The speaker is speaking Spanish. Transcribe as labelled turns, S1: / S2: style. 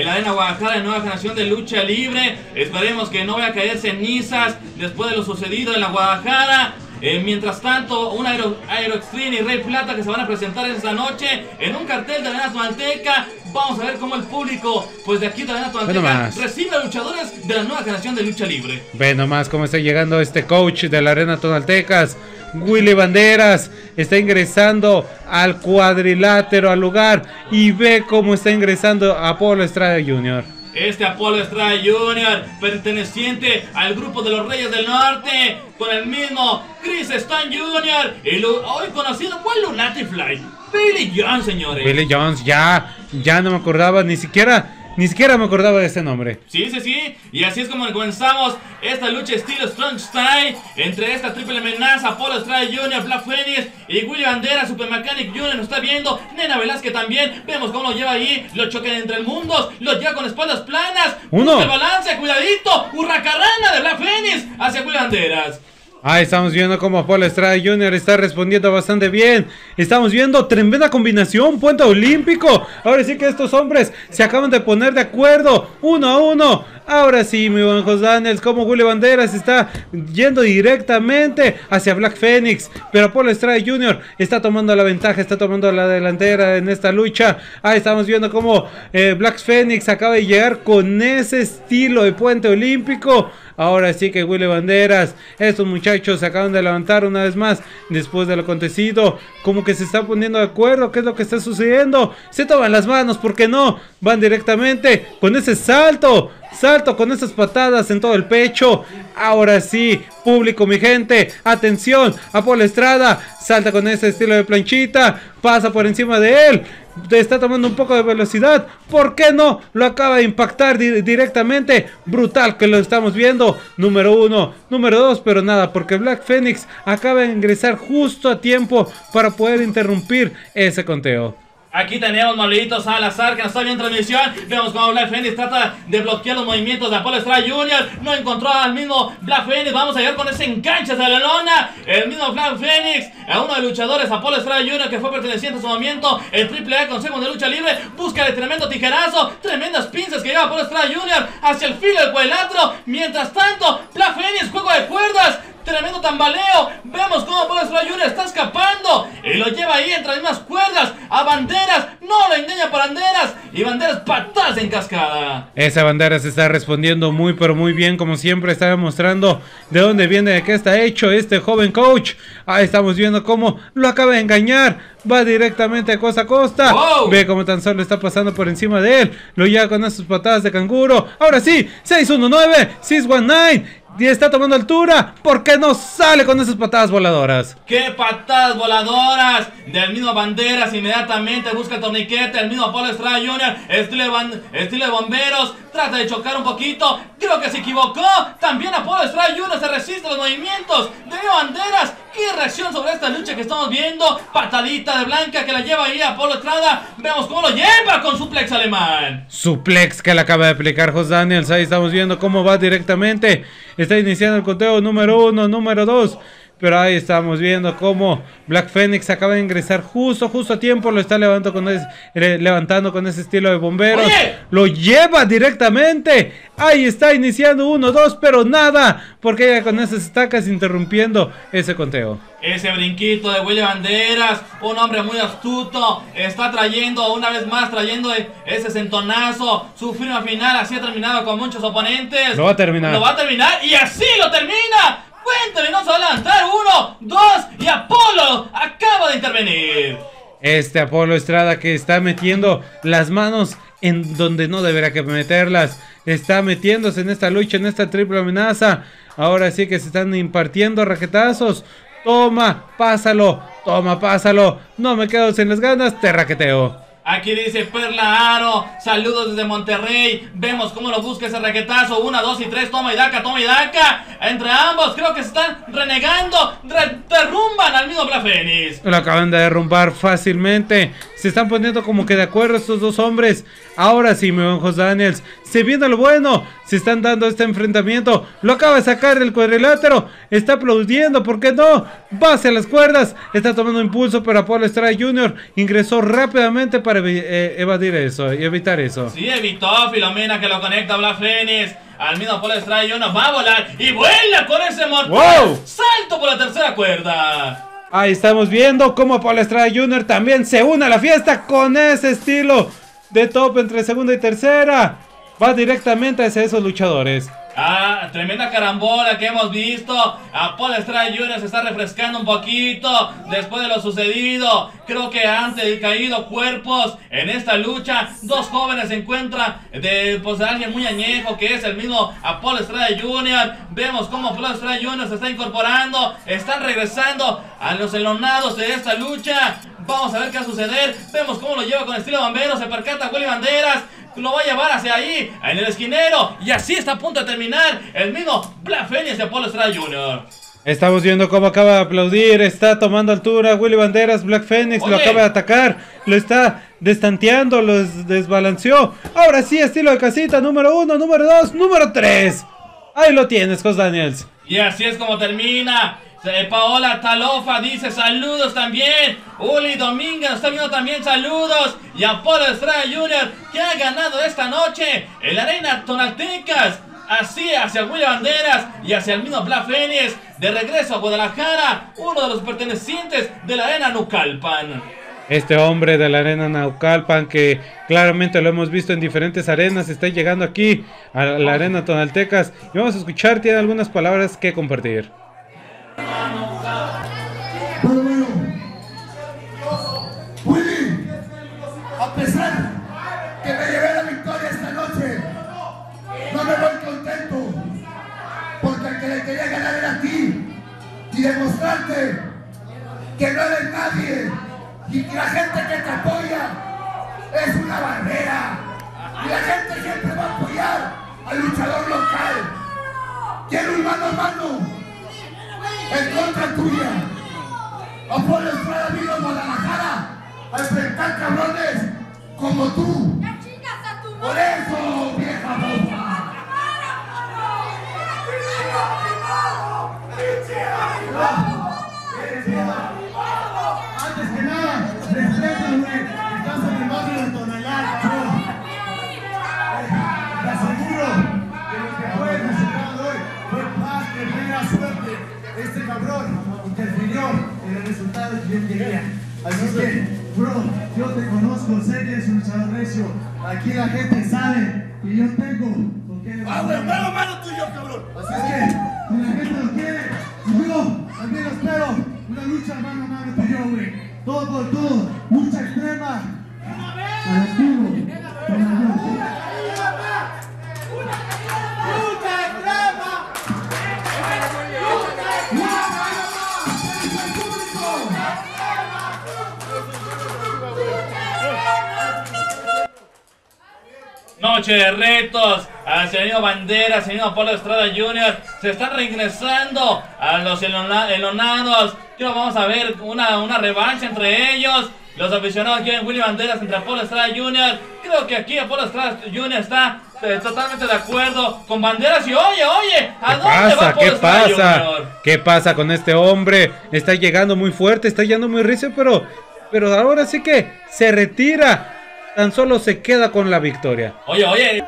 S1: en la Arena Guadalajara de Nueva Generación de Lucha Libre. Esperemos que no vaya a caer cenizas después de lo sucedido en la Guadalajara. Eh, mientras tanto, un Aero, Aero Extreme y Rey Plata que se van a presentar esta noche en un cartel de Arena Tuanteca. Vamos a ver cómo el público, pues de aquí de Arena Tuanteca, recibe a luchadores de la nueva generación de lucha libre.
S2: Ve nomás cómo está llegando este coach de la Arena Tonaltecas. Willy Banderas está ingresando al cuadrilátero, al lugar, y ve cómo está ingresando Apolo Estrada Jr.
S1: Este Apolo Estrada Jr., perteneciente al grupo de los Reyes del Norte, con el mismo Chris Stan Jr. y hoy conocido como Lunatic Fly. Billy Jones, señores.
S2: Billy Jones, ya, ya no me acordaba ni siquiera ni siquiera me acordaba de este nombre.
S1: Sí, sí, sí. Y así es como comenzamos esta lucha estilo Strong Style entre esta triple amenaza, Paul Estrada Jr., Black Phoenix y Willy Bandera, Super Mechanic Jr. nos está viendo. Nena Velázquez también. Vemos cómo lo lleva ahí. Lo choquen entre el mundo. Lo lleva con espaldas planas.
S2: Uno.
S1: El balance, cuidadito. Hurracarrana de Black Phoenix hacia Willy Banderas.
S2: Ah, estamos viendo cómo Paul Estrada Jr. está respondiendo bastante bien. Estamos viendo tremenda combinación, puente olímpico. Ahora sí que estos hombres se acaban de poner de acuerdo, uno a uno. Ahora sí, mi buen José Daniels, como Julio Banderas está yendo directamente hacia Black Phoenix. Pero Paul Estrada Jr. está tomando la ventaja, está tomando la delantera en esta lucha. Ahí estamos viendo cómo eh, Black Phoenix acaba de llegar con ese estilo de puente olímpico. Ahora sí que Willy Banderas, estos muchachos se acaban de levantar una vez más después de lo acontecido. Como que se están poniendo de acuerdo, qué es lo que está sucediendo. Se toman las manos, ¿por qué no? Van directamente con ese salto. Salto con esas patadas en todo el pecho. Ahora sí, público, mi gente. Atención, Apolo Estrada. Salta con ese estilo de planchita. Pasa por encima de él está tomando un poco de velocidad. ¿Por qué no? Lo acaba de impactar directamente. Brutal que lo estamos viendo. Número uno. Número dos, pero nada, porque Black Phoenix acaba de ingresar justo a tiempo para poder interrumpir ese conteo.
S1: Aquí tenemos Malito Salazar que nos está viendo en transmisión. Vemos como Black Phoenix trata de bloquear los movimientos de Apollo Estrada Jr. No encontró al mismo Black Phoenix. Vamos a llegar con ese enganche de la lona. El mismo Black Phoenix, a uno de los luchadores, Apollo Estrada Jr., que fue perteneciente a su movimiento. El Triple A Consejo de Lucha Libre. Busca el tremendo tijerazo. Tremendas pinzas que lleva Apollo Estrada Jr. hacia el filo del cuadrilátero. Mientras tanto, Black Phoenix, juego de cuerdas. Tremendo tambaleo. Vemos cómo Paul Jr. está escapando. Y lo lleva ahí entre las mismas cuerdas. A banderas. No lo engaña para banderas. Y banderas patadas en cascada.
S2: Esa bandera se está respondiendo muy pero muy bien. Como siempre está demostrando de dónde viene, de qué está hecho este joven coach. Ahí estamos viendo cómo lo acaba de engañar. Va directamente a costa a costa. Ve cómo tan solo está pasando por encima de él. Lo lleva con esas patadas de canguro. Ahora sí, 619, 619. Y está tomando altura. ¿Por qué no sale con esas patadas voladoras?
S1: ¡Qué patadas voladoras! Del mismo Banderas inmediatamente busca el torniquete. El mismo Paul Estrada Jr. Estilo estilo de bomberos. Trata de chocar un poquito. Creo que se equivocó. También Apolo Estrada Jr. se resiste a los movimientos de Banderas. ¿Qué reacción sobre esta lucha que estamos viendo? Patadita de Blanca que la lleva ahí a Apolo Estrada. Vemos cómo lo lleva con suplex alemán.
S2: Suplex que le acaba de aplicar Jos Daniels. Ahí estamos viendo cómo va directamente. Está iniciando el conteo número uno, número dos. Pero ahí estamos viendo cómo Black Phoenix acaba de ingresar justo, justo a tiempo. Lo está levantando con ese, levantando con ese estilo de bomberos. Lo lleva directamente. Ahí está iniciando uno, dos, pero nada. Porque ya con esas estacas interrumpiendo ese conteo.
S1: Ese brinquito de Willy Banderas, un hombre muy astuto, está trayendo una vez más, trayendo ese centonazo, su firma final, así ha terminado con muchos oponentes.
S2: Lo va a terminar.
S1: Lo va a terminar y así lo termina. Cuéntame, no se va a levantar. Uno, dos y Apolo
S2: Este Apolo Estrada que está metiendo las manos en donde no debería que meterlas. Está metiéndose en esta lucha, en esta triple amenaza. Ahora sí que se están impartiendo raquetazos. Toma, pásalo. Toma, pásalo. No me quedo sin las ganas, te raqueteo.
S1: Aquí dice Perla Aro, saludos desde Monterrey. Vemos cómo lo busca ese raquetazo. Una, dos y tres, toma y daca, toma y daca. Entre ambos, creo que se están renegando. derrumban al mismo Black
S2: Lo acaban de derrumbar fácilmente. Se están poniendo como que de acuerdo estos dos hombres. Ahora sí, mi buen José Daniels. Se viene lo bueno. Se están dando este enfrentamiento. Lo acaba de sacar el cuadrilátero. Está aplaudiendo. ¿Por qué no? Va hacia las cuerdas. Está tomando impulso. Pero Apolo Estrada Jr. ingresó rápidamente para evadir eso y evitar eso.
S1: Sí, evitó Filomena que lo conecta a Black Phoenix. Al mismo Apolo Estrada Jr. va a volar y vuela con ese mortal. Salto por la tercera cuerda.
S2: Ahí estamos viendo cómo Paul Estrada Jr. también se une a la fiesta con ese estilo de top entre segunda y tercera. Va directamente hacia esos luchadores.
S1: Ah, tremenda carambola que hemos visto. A Paul Estrada Jr. se está refrescando un poquito después de lo sucedido. Creo que han caído cuerpos en esta lucha. Dos jóvenes se encuentran de, pues, alguien muy añejo que es el mismo Paul Estrada Jr. Vemos cómo Paul Estrada Jr. se está incorporando. Están regresando a los elonados de esta lucha. Vamos a ver qué va a suceder. Vemos cómo lo lleva con estilo bombero. Se percata Willy Banderas lo va a llevar hacia ahí, en el esquinero. Y así está a punto de terminar el mismo Black Phoenix de Apollo Estrada Jr.
S2: Estamos viendo cómo acaba de aplaudir, está tomando altura Willy Banderas, Black Phoenix lo acaba de atacar, lo está destanteando, lo desbalanceó. Ahora sí, estilo de casita, número uno, número dos, número tres. Ahí lo tienes, Cos Daniels.
S1: Y así es como termina Paola Talofa dice saludos también. Uli Domínguez está viendo también saludos. Y Apolo Estrada Jr. que ha ganado esta noche en la arena Tonaltecas. Así hacia William Banderas y hacia el mismo Black. De regreso a Guadalajara. Uno de los pertenecientes de la arena Nucalpan.
S2: Este hombre de la arena Naucalpan que claramente lo hemos visto en diferentes arenas está llegando aquí a la arena Tonaltecas y vamos a escuchar, tiene algunas palabras que compartir.
S3: Por eso, vieja boba. Antes que nada, respeto, güey. Estás en el barrio de Tonalá, cabrón. Te aseguro que lo que fue resultado hoy fue paz, que buena suerte este cabrón interfirió en el resultado que yo quería. Así que, bro, yo te conozco, sé que eres un luchador recio. Aquí la gente sabe que yo tengo con qué ¡Ah, güey, mano, mano tuyo, cabrón! Así es que, si la gente lo quiere, yo también espero una lucha mano a mano tú y yo, güey. Todo por todo,
S1: Noche de retos al señor Bandera, señor Polo Estrada Jr. Se están regresando a los elonados. Creo vamos a ver una, una revancha entre ellos. Los aficionados quieren Willy Banderas entre Apolo Estrada Jr. Creo que aquí Apolo Estrada Jr. está eh, totalmente de acuerdo con Banderas. Y oye, oye, ¿a dónde va
S2: ¿Qué pasa? ¿Qué pasa con este hombre? Está llegando muy fuerte, está llegando muy rico, pero, pero ahora sí que se retira tan solo se queda con la victoria.
S1: Oye, oye.